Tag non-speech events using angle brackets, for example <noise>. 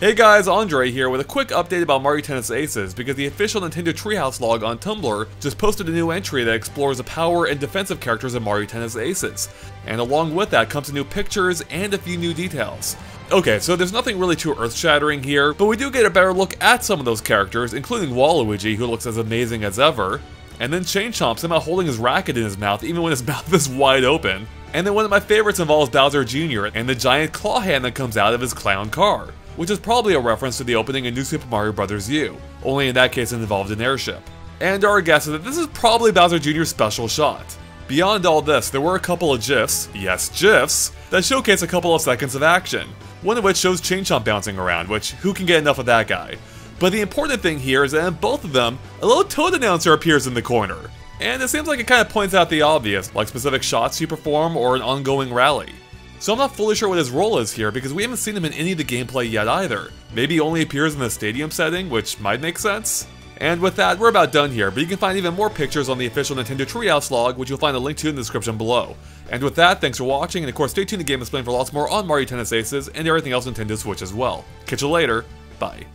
Hey guys, Andre here with a quick update about Mario Tennis Aces because the official Nintendo Treehouse log on Tumblr just posted a new entry that explores the power and defensive characters in Mario Tennis Aces, and along with that comes new pictures and a few new details. Okay, so there's nothing really too earth-shattering here, but we do get a better look at some of those characters, including Waluigi, who looks as amazing as ever, and then Chain Chomp somehow holding his racket in his mouth even when his <laughs> mouth is wide open. And then one of my favorites involves Bowser Jr. and the giant claw hand that comes out of his clown car which is probably a reference to the opening in New Super Mario Bros. U, only in that case it involved an airship. And our guess is that this is probably Bowser Jr.'s special shot. Beyond all this, there were a couple of GIFs, yes GIFs, that showcase a couple of seconds of action, one of which shows Chain Chomp bouncing around, which who can get enough of that guy? But the important thing here is that in both of them, a little Toad announcer appears in the corner. And it seems like it kind of points out the obvious, like specific shots you perform or an ongoing rally. So I'm not fully sure what his role is here because we haven't seen him in any of the gameplay yet either. Maybe he only appears in the stadium setting, which might make sense. And with that, we're about done here, but you can find even more pictures on the official Nintendo Treehouse log, which you'll find a link to in the description below. And with that, thanks for watching, and of course stay tuned to GameXplain for lots more on Mario Tennis Aces and everything else Nintendo Switch as well. Catch you later, bye.